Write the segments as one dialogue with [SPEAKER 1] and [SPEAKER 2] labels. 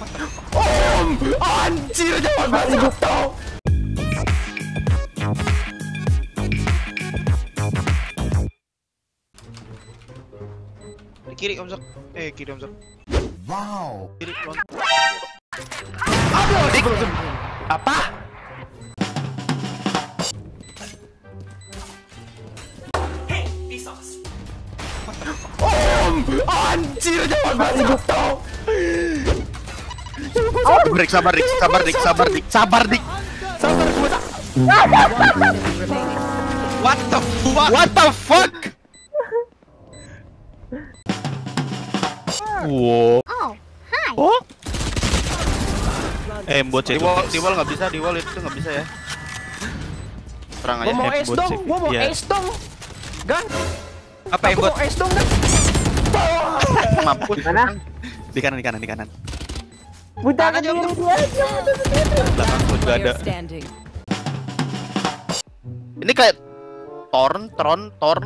[SPEAKER 1] Om! Anjir jangan masuk tau.
[SPEAKER 2] Di kiri Om Zak. Eh kiri Om Zak.
[SPEAKER 1] Wow.
[SPEAKER 2] Kiri Om.
[SPEAKER 1] Aduh, dik. Apa? Om! Anjir jangan masuk tau.
[SPEAKER 2] Sabar dik, sabar dik, sabar dik, sabar dik, sabar dik.
[SPEAKER 1] Sabar gua tak.
[SPEAKER 2] What the fuck?
[SPEAKER 1] What the fuck? Wow.
[SPEAKER 3] Oh, hi.
[SPEAKER 1] Oh? Eh, buat
[SPEAKER 2] Di wall, di wall nggak bisa, di wall itu nggak bisa ya. Perang
[SPEAKER 1] Gua
[SPEAKER 2] aja.
[SPEAKER 1] mau
[SPEAKER 2] Eh,
[SPEAKER 1] es dong, gua mau
[SPEAKER 2] Iya.
[SPEAKER 1] es dong. Gang,
[SPEAKER 2] Apa yang buat
[SPEAKER 1] mau es dong, Gang.
[SPEAKER 2] mampus?
[SPEAKER 4] Mana?
[SPEAKER 1] Di kanan, di kanan, di kanan.
[SPEAKER 4] Buta
[SPEAKER 2] jatuh.
[SPEAKER 4] dia.
[SPEAKER 1] Belakang ada.
[SPEAKER 2] Ini kayak Torn, Tron, Torn.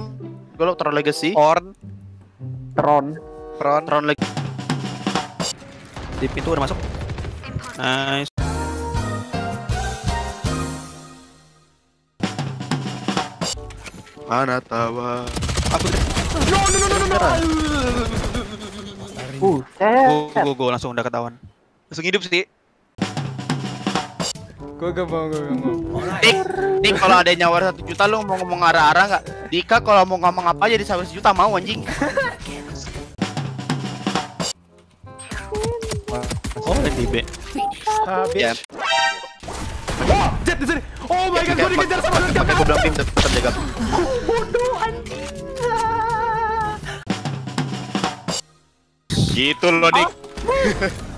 [SPEAKER 2] Gue lo Tron Legacy.
[SPEAKER 1] Orn
[SPEAKER 4] Tron.
[SPEAKER 2] Tron, Tron Legacy.
[SPEAKER 1] di pintu udah masuk. Nice.
[SPEAKER 2] Mana tawa?
[SPEAKER 1] Aku No, no, no, no, no. Gua, gua, gua langsung udah ketahuan.
[SPEAKER 2] Langsung hidup sih.
[SPEAKER 1] Gua gak mau, gua gak mau.
[SPEAKER 2] Dik, Dik kalau ada nyawa satu juta lu mau ngomong arah-arah nggak? Dika kalau mau ngomong apa jadi sampai sejuta mau anjing.
[SPEAKER 1] Oh, di B.
[SPEAKER 2] Ya.
[SPEAKER 1] Oh, Jet di sini. Oh my god, gua dikejar sama Lurk.
[SPEAKER 2] Makanya gue tetap tetap jaga.
[SPEAKER 4] Bodoh anjing.
[SPEAKER 2] Gitu loh Dik.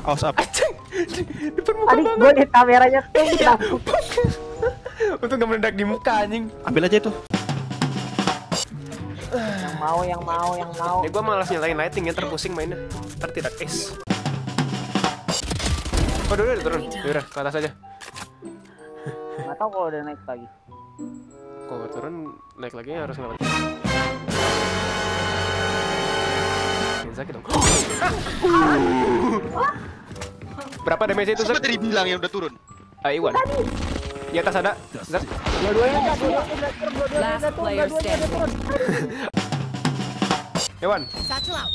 [SPEAKER 1] Awas apa? Di permukaan
[SPEAKER 4] Adik
[SPEAKER 1] banget.
[SPEAKER 4] gue di kameranya tuh langsung.
[SPEAKER 1] Untung gak meledak di muka anjing. Ambil aja itu.
[SPEAKER 4] Yang mau, yang mau, yang mau.
[SPEAKER 5] Ya gua malas nyalain lighting ya terpusing mainnya. Ntar tidak es. Oh, dulu turun. Yaudah, ke atas aja.
[SPEAKER 4] Nggak tahu kalau udah naik lagi.
[SPEAKER 5] Kalau turun, naik lagi harus ngelawan. Miyazaki dong. Berapa damage itu,
[SPEAKER 2] Siapa
[SPEAKER 5] Zak?
[SPEAKER 2] tadi bilang yang udah turun?
[SPEAKER 5] Ah, Iwan. Di atas ada. Zak.
[SPEAKER 4] Dua-duanya udah, dua-duanya udah turun, dua-duanya
[SPEAKER 6] Last
[SPEAKER 4] udah turun,
[SPEAKER 6] player
[SPEAKER 4] dua-duanya udah turun.
[SPEAKER 5] Iwan.
[SPEAKER 6] Satchel out.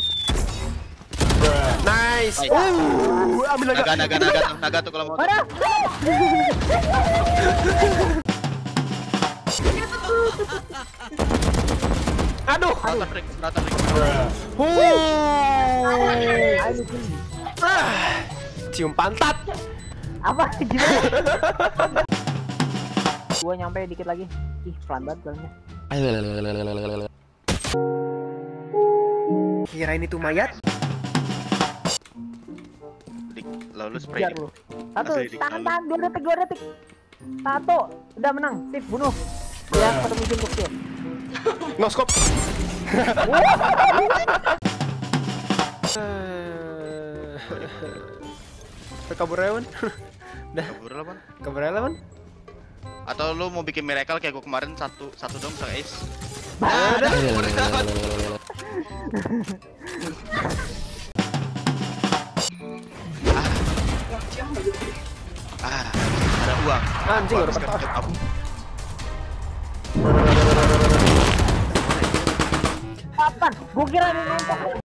[SPEAKER 5] Nice. Uh, ambil
[SPEAKER 2] Naga,
[SPEAKER 5] naga.
[SPEAKER 2] naga, naga, tuh, naga tuh kalau mau.
[SPEAKER 4] Mana?
[SPEAKER 5] Aduh.
[SPEAKER 2] Rata break, rata break.
[SPEAKER 4] Ayo, sini.
[SPEAKER 5] Cium pantat.
[SPEAKER 4] Apa? Gimana? Gua nyampe dikit lagi. Ih, pelan banget jalannya.
[SPEAKER 5] Kirain itu mayat.
[SPEAKER 2] Dik, lalu spray.
[SPEAKER 4] Lu. Satu, tahan, tahan, dua detik, dua detik. Satu, udah menang. Sip, bunuh. Ya, misi untuk kill.
[SPEAKER 5] No scope. Kabur aja, Wan. Udah,
[SPEAKER 2] Kabur lah, Bang.
[SPEAKER 5] kabur aja, Wan.
[SPEAKER 2] Atau lu mau bikin miracle kayak gue kemarin satu satu dong bisa ace. Ah, ada uang.
[SPEAKER 5] Anjing,
[SPEAKER 2] Gua
[SPEAKER 5] udah patah.
[SPEAKER 2] up.
[SPEAKER 4] Kapan? Gua kira ini nonton.